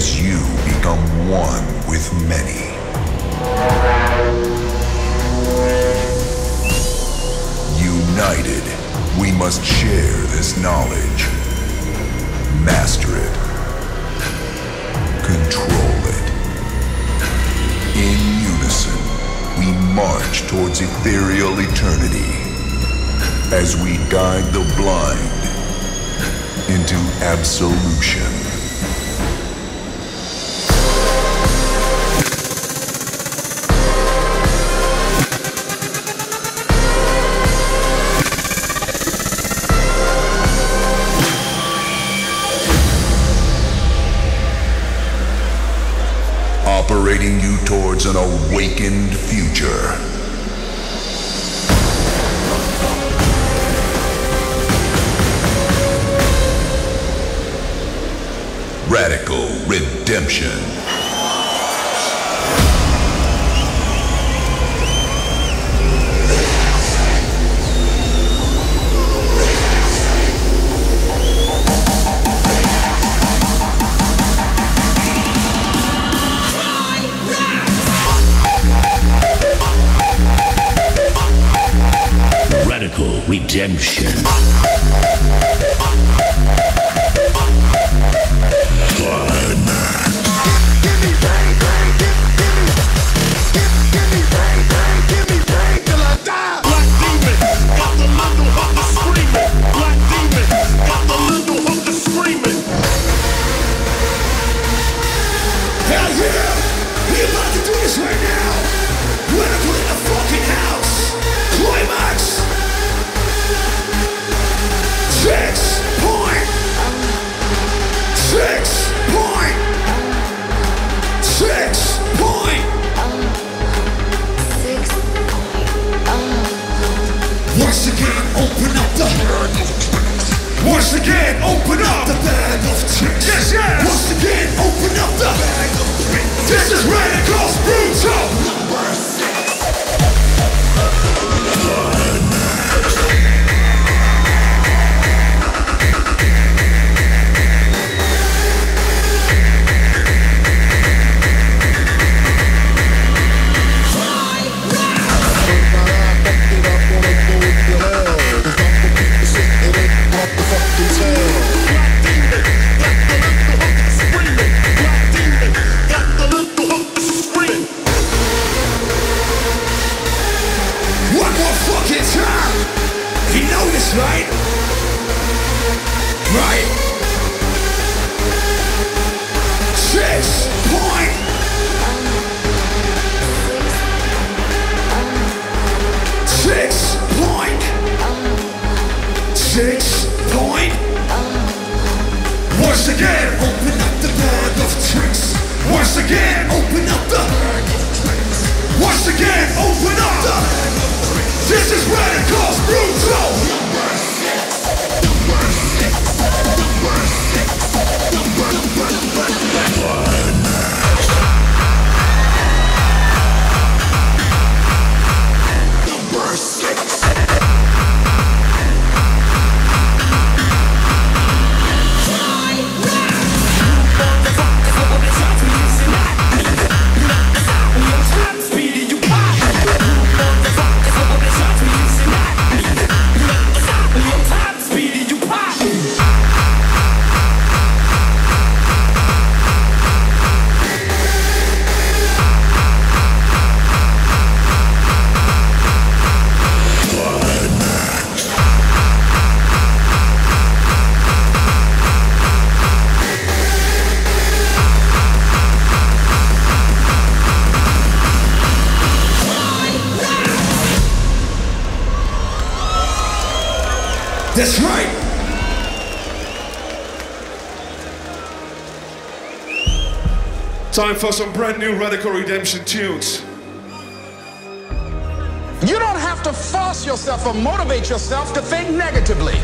as you become one with many. United, we must share this knowledge, master it, control it. In unison, we march towards ethereal eternity as we guide the blind into absolution. Operating you towards an awakened future. Radical Redemption. Redemption. That's right. Time for some brand new Radical Redemption tunes. You don't have to force yourself or motivate yourself to think negatively,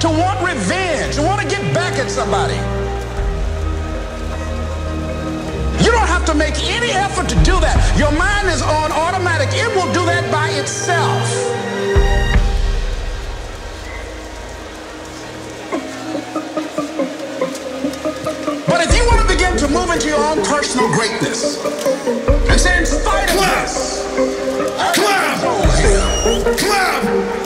to want revenge, to want to get back at somebody. You don't have to make any effort to do that. Your mind is on automatic. It will do that by itself. own personal greatness. And say, in spite of Clap. this, clap! Clap!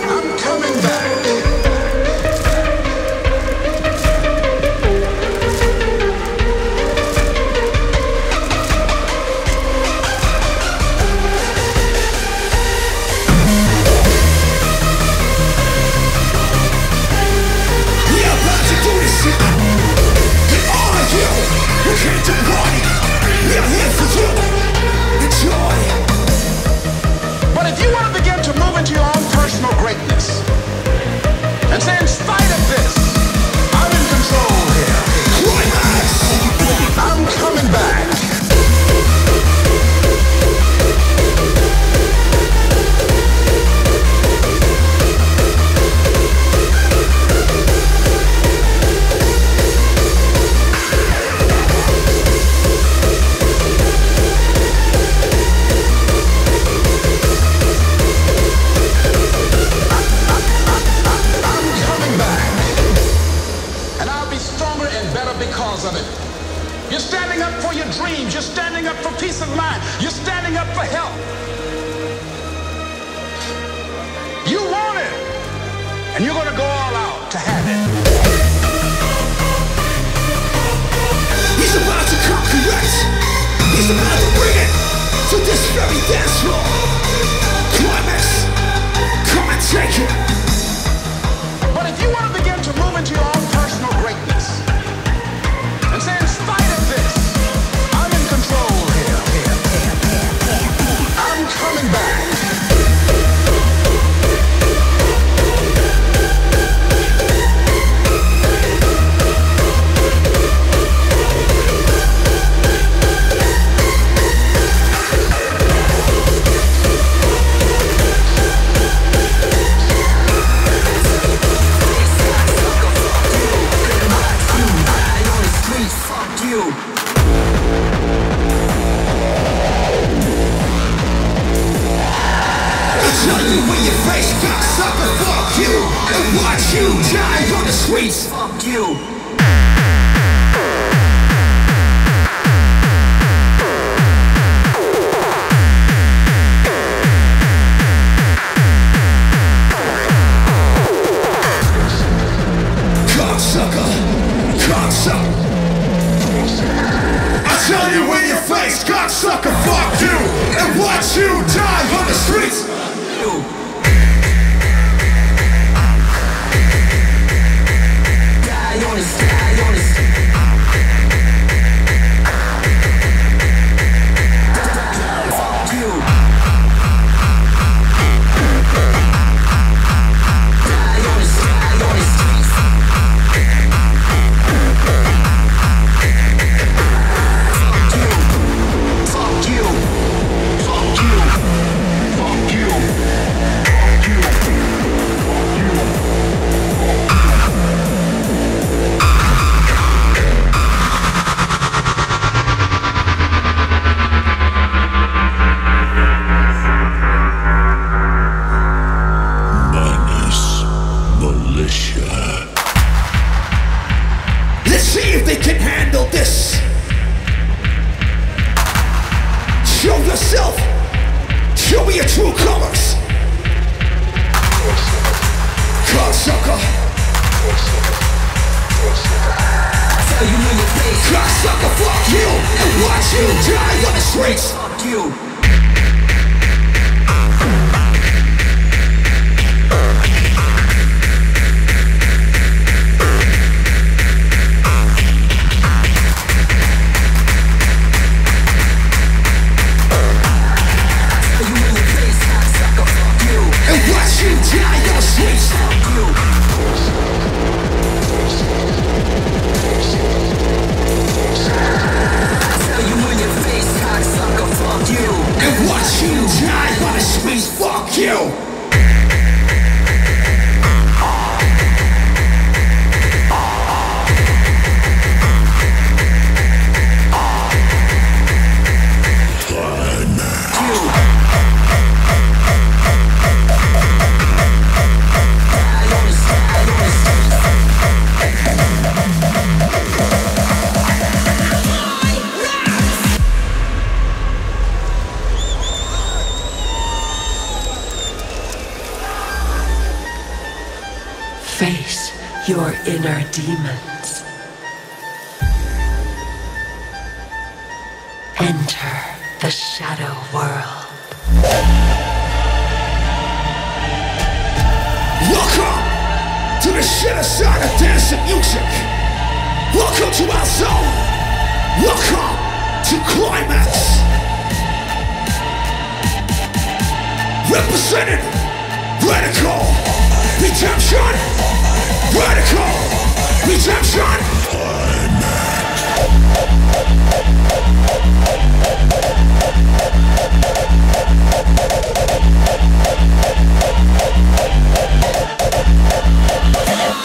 Fuck you! inner demons. Enter the shadow world. Welcome to the shadow side of dancing music. Welcome to our zone. Welcome to Qlimax. Represented radical redemption. Radical Redemption! Qlimax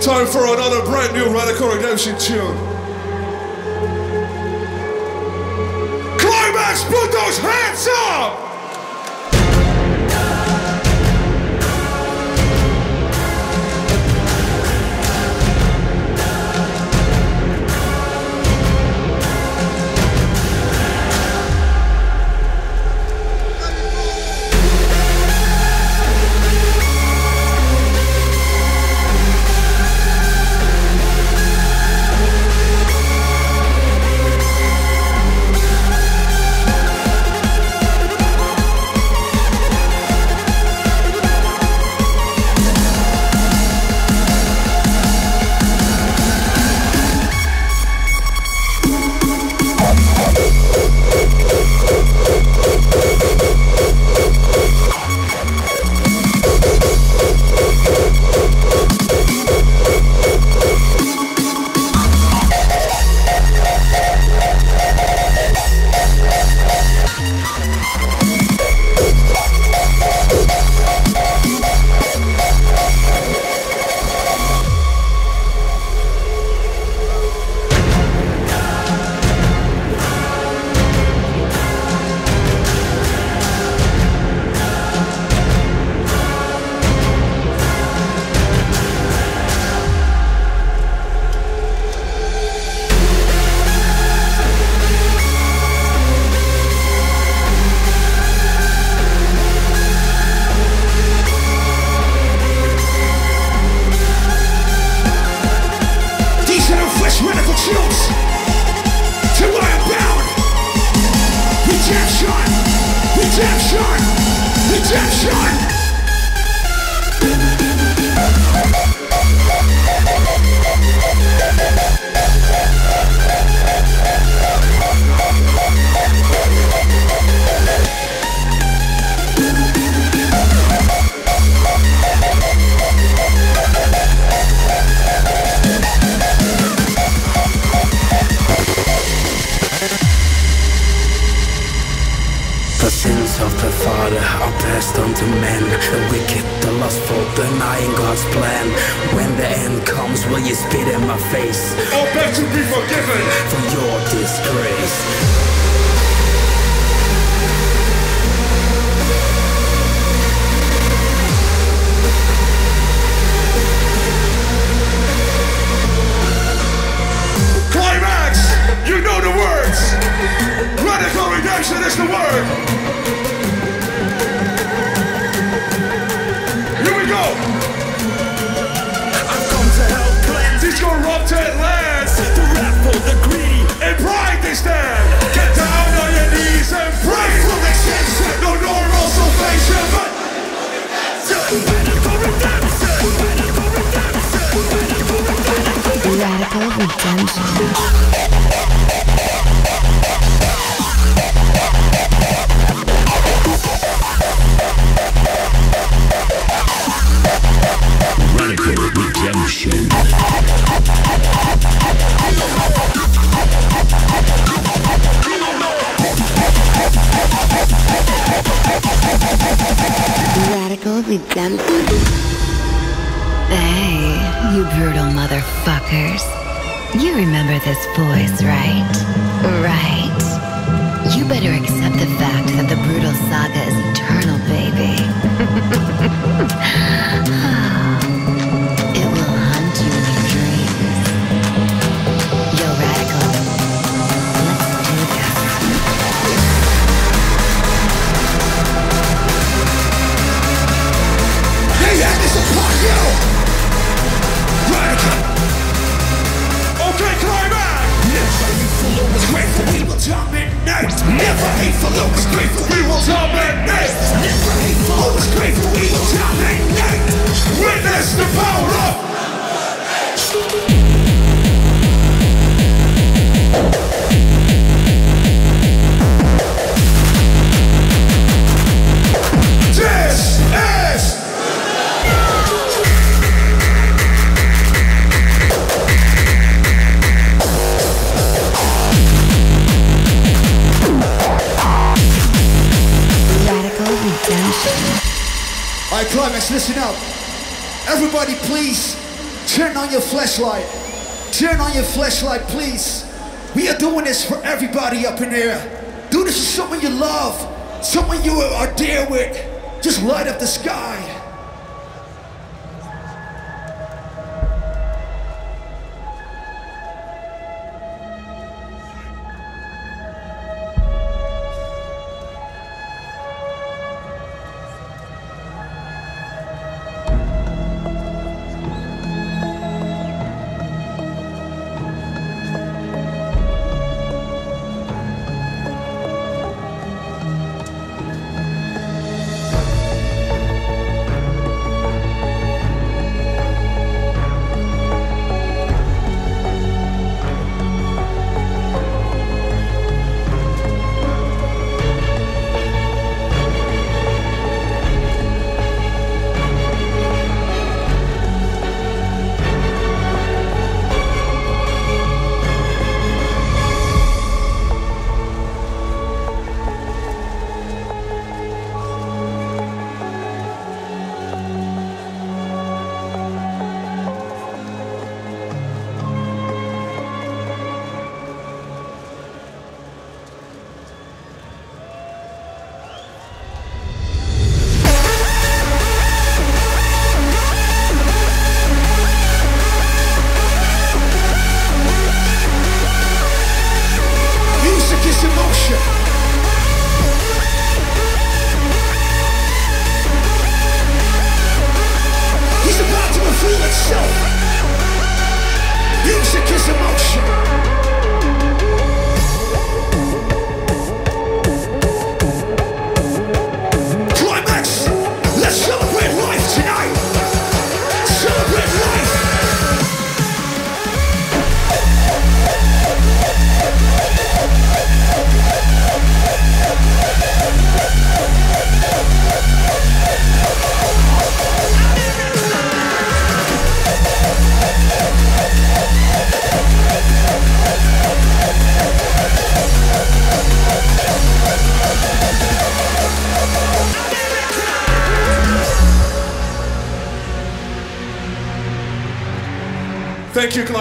Time for another brand new Radical Redemption tune. Qlimax, put those hands up!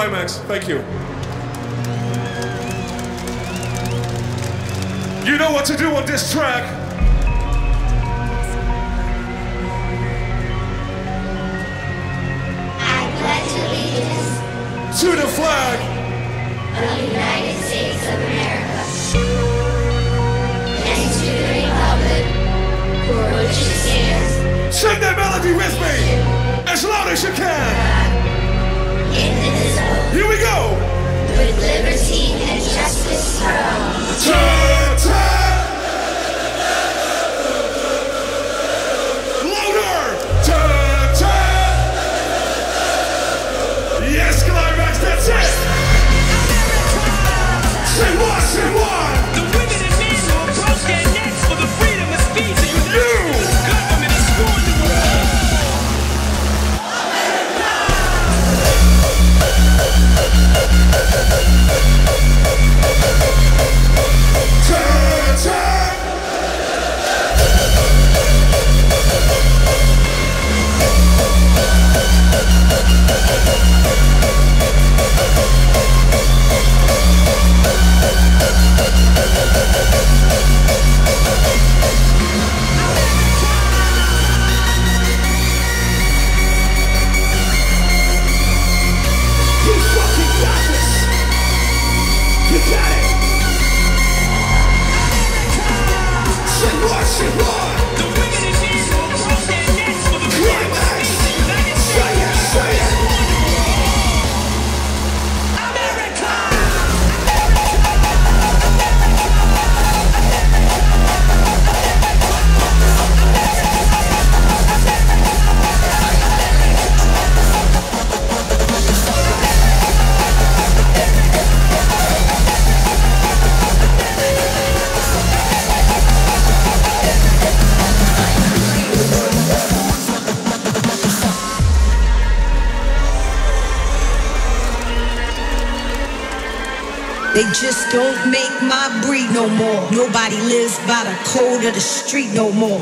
Qlimax. Thank you. You know what to do on this track. They just don't make my breed no more. Nobody lives by the code of the street no more.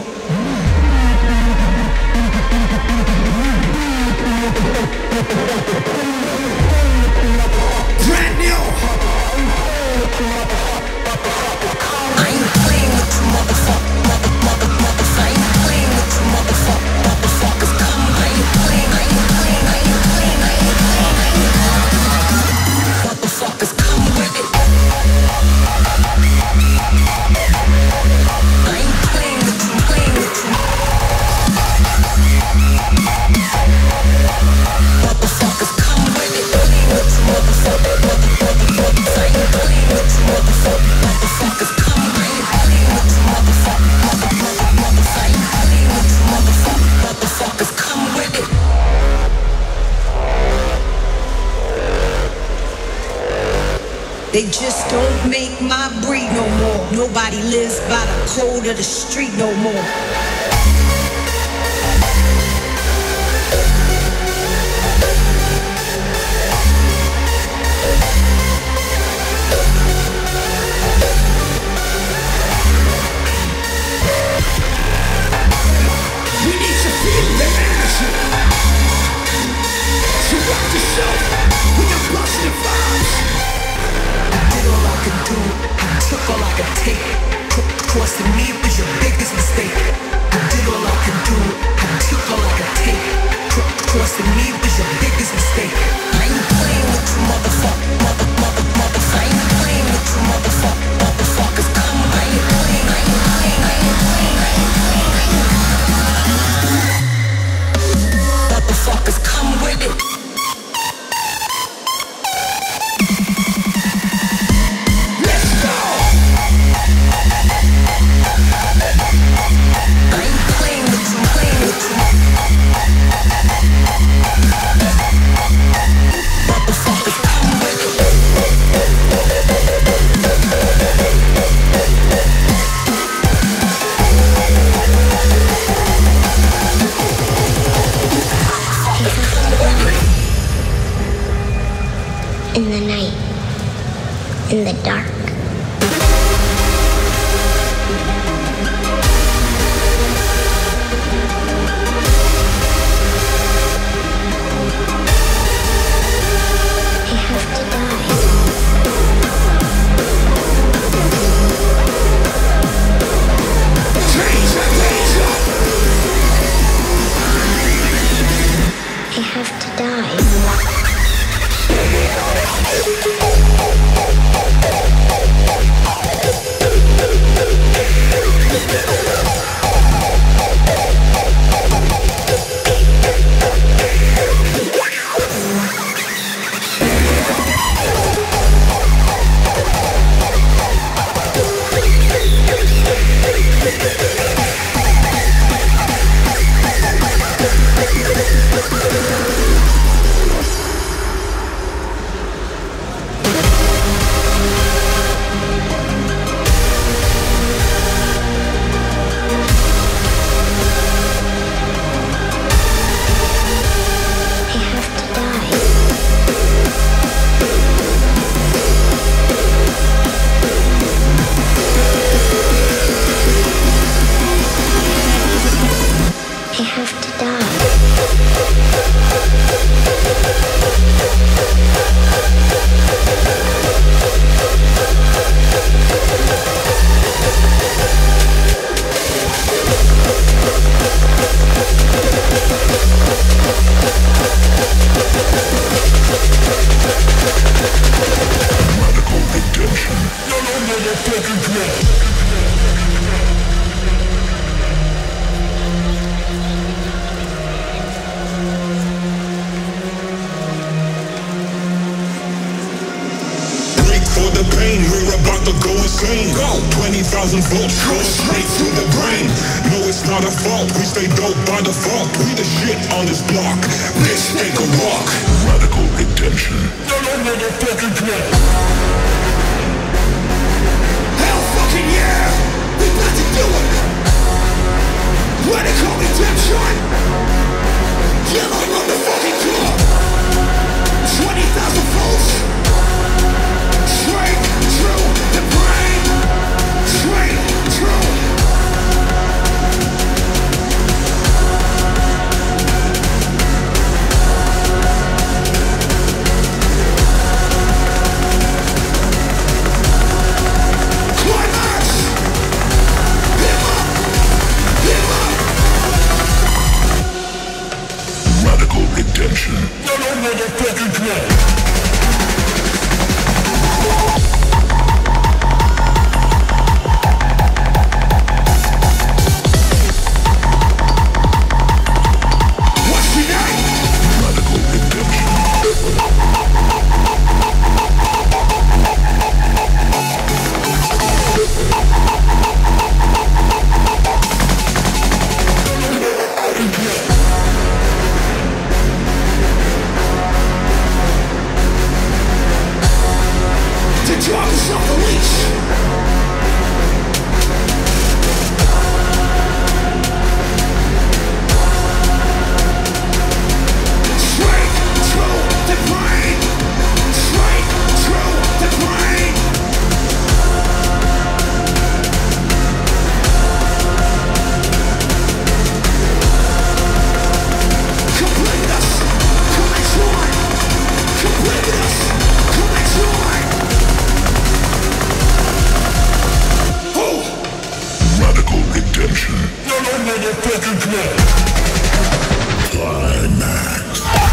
Just don't make my breed no more. Nobody lives by the code of the street no more.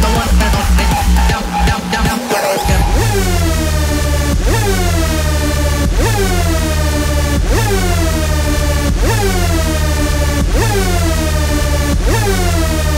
I want Woo!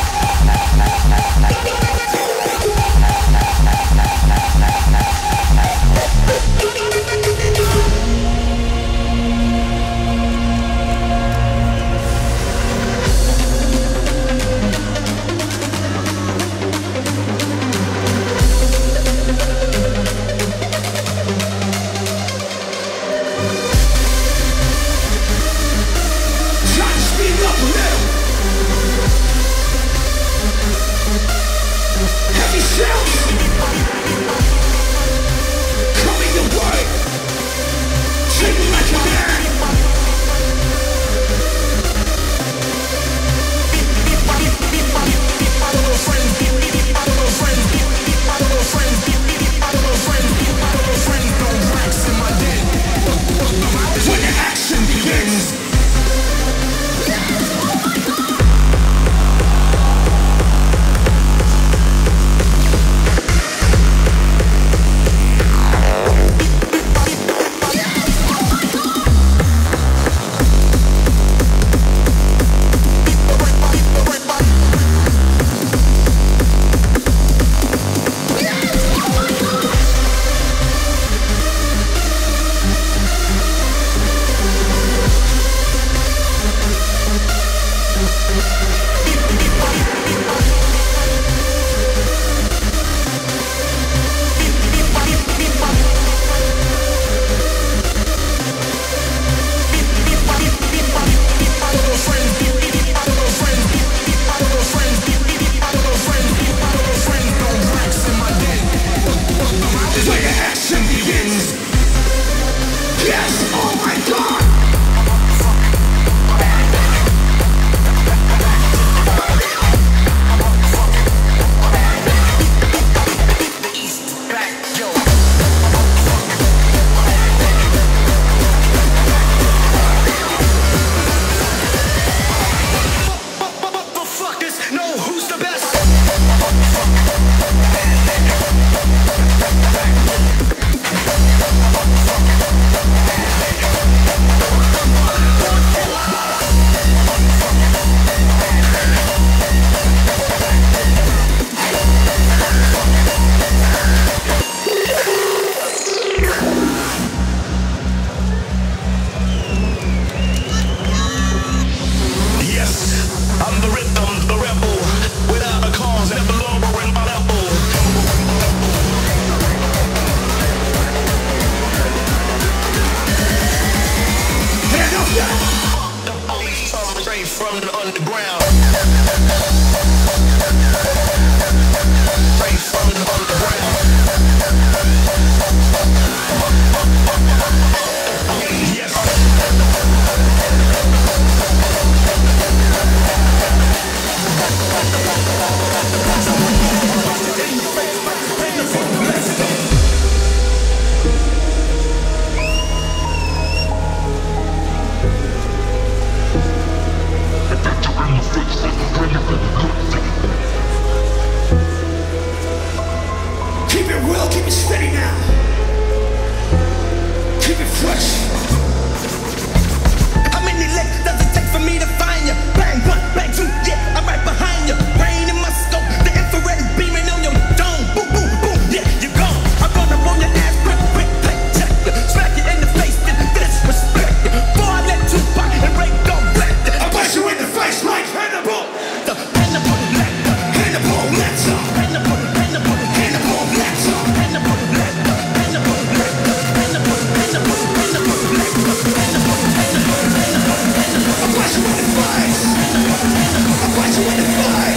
Keep it real, keep it steady now fresh. Watch the fly.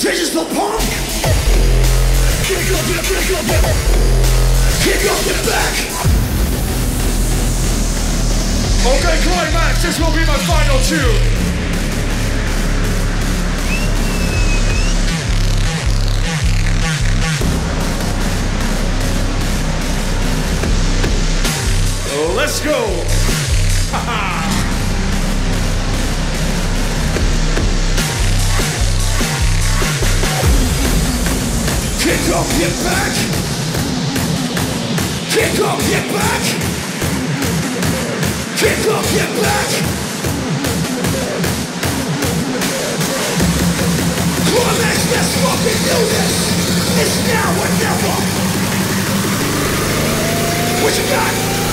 This is the punk! Kick up the kick up the kick up the back. Okay, Qlimax. This will be my final tune. Let's go! Kick up your back. Kick up your back. Kick up your back. Come on, let's fucking do this. It's now or never. What you got?